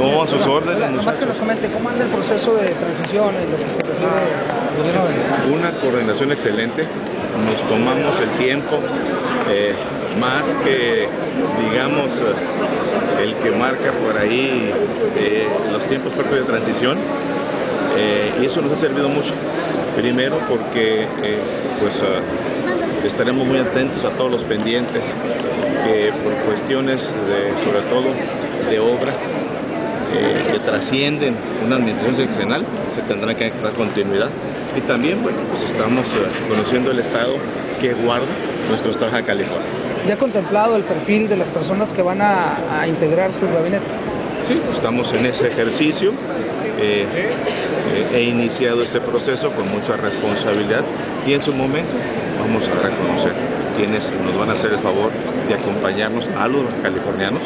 No, a sus órdenes, nomás que nos comente, ¿cómo anda el proceso de transición en lo que se refiere al gobierno del Estado? Una coordinación excelente, nos tomamos el tiempo, eh, más que, digamos, eh, el que marca por ahí eh, los tiempos propios de transición, eh, y eso nos ha servido mucho. Primero porque pues, ah, estaremos muy atentos a todos los pendientes que por cuestiones, de, sobre todo de obra, eh, que trascienden una administración seccional, se tendrá que dar continuidad. Y también, bueno, pues estamos eh, conociendo el estado que guarda nuestro estado de California. ¿Ya ha contemplado el perfil de las personas que van a, a integrar su gabinete? Sí, estamos en ese ejercicio. eh, eh, he iniciado ese proceso con mucha responsabilidad y en su momento vamos a reconocer quienes nos van a hacer el favor de acompañarnos a los californianos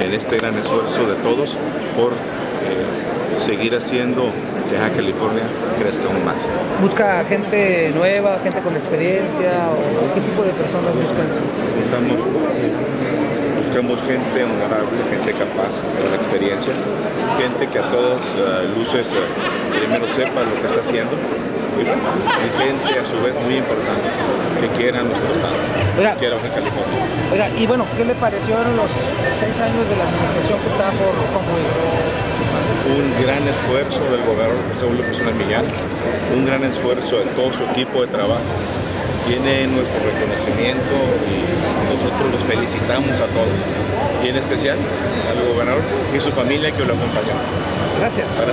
en este gran esfuerzo de todos por eh, seguir haciendo que Baja California crezca aún más. ¿Busca gente nueva, gente con experiencia o qué tipo de personas buscan? Buscamos, buscamos gente honorable, gente capaz, con experiencia, gente que a todas eh, luces eh, primero sepa lo que está haciendo y, y gente a su vez muy importante que quiera nuestro estado, Oiga. California. Oiga, y bueno, ¿qué le parecieron los seis años de la administración que está por concluir? un gran esfuerzo del gobernador José Julio Persona Millán, un gran esfuerzo de todo su equipo de trabajo. Tiene nuestro reconocimiento y nosotros los felicitamos a todos, y en especial al gobernador y su familia que lo acompañó. Gracias. Hacer